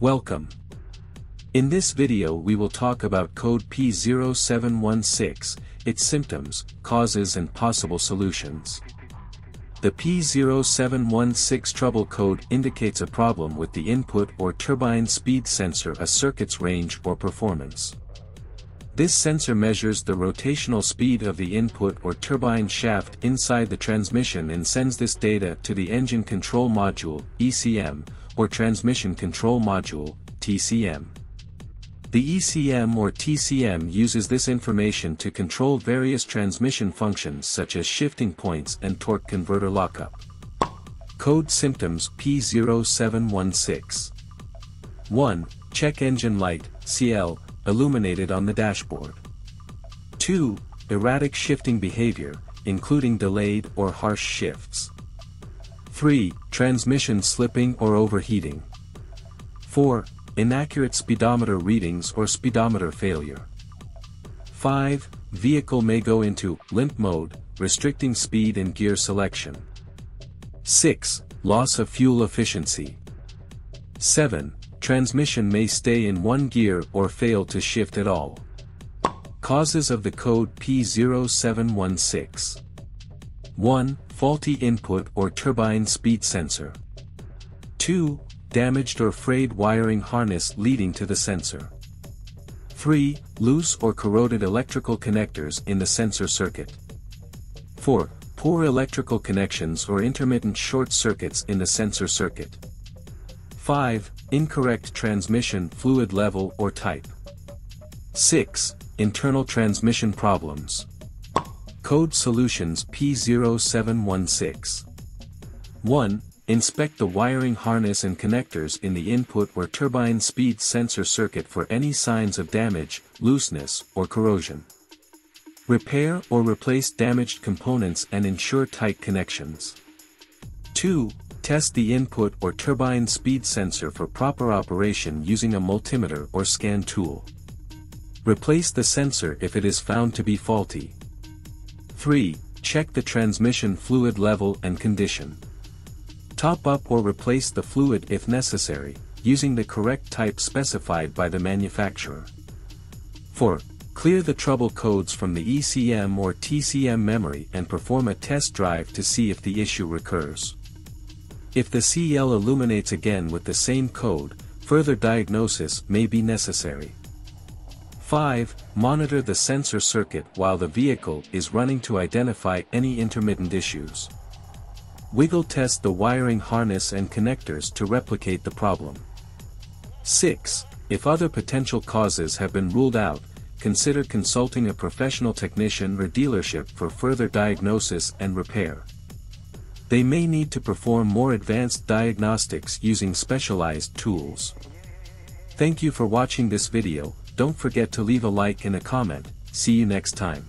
Welcome. In this video we will talk about code P0716, its symptoms, causes and possible solutions. The P0716 trouble code indicates a problem with the input or turbine speed sensor a circuit's range or performance. This sensor measures the rotational speed of the input or turbine shaft inside the transmission and sends this data to the engine control module, ECM, or transmission control module, TCM. The ECM or TCM uses this information to control various transmission functions such as shifting points and torque converter lockup. Code symptoms P0716 1. Check engine light, CL, illuminated on the dashboard. 2. Erratic shifting behavior, including delayed or harsh shifts. 3. Transmission slipping or overheating. 4 inaccurate speedometer readings or speedometer failure. 5. Vehicle may go into limp mode, restricting speed and gear selection. 6. Loss of fuel efficiency. 7. Transmission may stay in one gear or fail to shift at all. Causes of the code P0716 1. Faulty input or turbine speed sensor. 2 damaged or frayed wiring harness leading to the sensor. 3. Loose or corroded electrical connectors in the sensor circuit. 4. Poor electrical connections or intermittent short circuits in the sensor circuit. 5. Incorrect transmission fluid level or type. 6. Internal transmission problems. Code Solutions P0716 1. Inspect the wiring harness and connectors in the input or turbine speed sensor circuit for any signs of damage, looseness, or corrosion. Repair or replace damaged components and ensure tight connections. 2. Test the input or turbine speed sensor for proper operation using a multimeter or scan tool. Replace the sensor if it is found to be faulty. 3. Check the transmission fluid level and condition. Top up or replace the fluid if necessary, using the correct type specified by the manufacturer. 4. Clear the trouble codes from the ECM or TCM memory and perform a test drive to see if the issue recurs. If the CL illuminates again with the same code, further diagnosis may be necessary. 5. Monitor the sensor circuit while the vehicle is running to identify any intermittent issues. Wiggle test the wiring harness and connectors to replicate the problem. 6. If other potential causes have been ruled out, consider consulting a professional technician or dealership for further diagnosis and repair. They may need to perform more advanced diagnostics using specialized tools. Thank you for watching this video, don't forget to leave a like and a comment, see you next time.